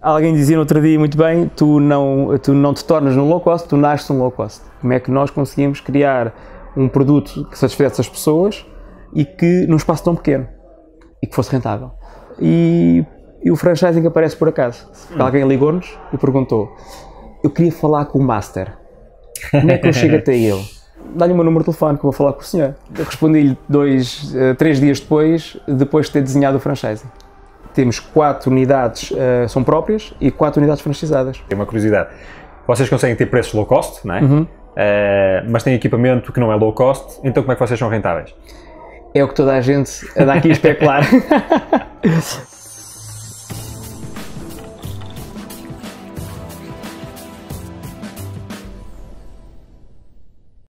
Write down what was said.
Alguém dizia no outro dia muito bem, tu não, tu não te tornas num low cost, tu nasces um low cost. Como é que nós conseguimos criar um produto que satisfizesse as pessoas e que num espaço tão pequeno e que fosse rentável? E, e o franchising aparece por acaso. Hum. Alguém ligou-nos e perguntou: Eu queria falar com o master. Como é que eu chego até ele? Dá-lhe o meu número de telefone que eu vou falar com o senhor. Eu respondi-lhe dois, eh, três dias depois, depois de ter desenhado o franchising temos quatro unidades uh, são próprias e quatro unidades franchisadas. Tem uma curiosidade. Vocês conseguem ter preços low cost, não é? Uhum. Uh, mas têm equipamento que não é low cost, então como é que vocês são rentáveis? É o que toda a gente anda aqui a especular.